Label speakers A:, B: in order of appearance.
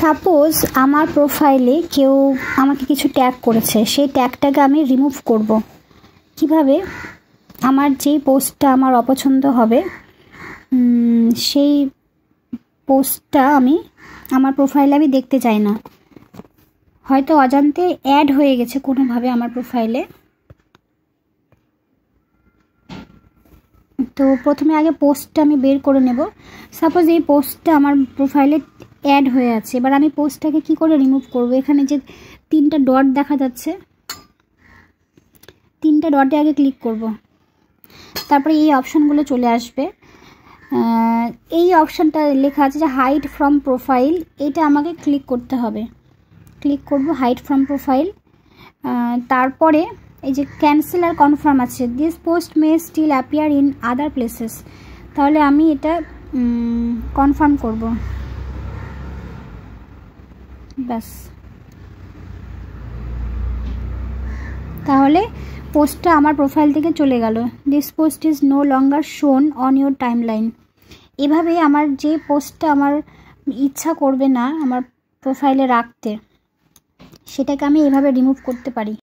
A: Suppose আমার প্রোফাইলে কেউ আমাকে কিছু ট্যাগ করেছে, সেই ট্যাগটাকে আমি রিমুভ করব। কীভাবে? আমার যেই পোস্টটা আমার অপছন্দ হবে সেই পোস্টটা আমি, আমার প্রোফাইলে আমি দেখতে চাই না। হয়তো অজান্তে অ্যাড হয়ে গেছে কোনোভাবে আমার প্রোফাইলে তো প্রথমে আগে পোস্টটা আমি বের করে নেব। সাপোজ এই পোস্টটা আমার প্রোফাইলে অ্যাড হয়ে আছে। এবার আমি পোস্টটাকে কি করে রিমুভ করব? এখানে যে তিনটা ডট দেখা যাচ্ছে, তিনটা ডটে আগে ক্লিক করব। তারপরে এই অপশানগুলো চলে আসবে। এই অপশানটা লেখা আছে যে হাইড ফ্রম প্রোফাইল এটা আমাকে ক্লিক করতে হবে। ক্লিক করব হাইড ফ্রম প্রোফাইল তারপরে এই যে ক্যান্সেল আর কনফার্ম আছে this post may still appear in other places তাহলে আমি এটা কনফার্ম করব। ব্যাস। তাহলে পোস্টটা আমার প্রোফাইল থেকে চলে গেল। This post is no longer shown on your time line এভাবে আমার যে পোস্টটা আমার ইচ্ছা করবে না, আমার প্রোফাইলে রাখতে, সেটাকে আমি এভাবে রিমুভ করতে পারি।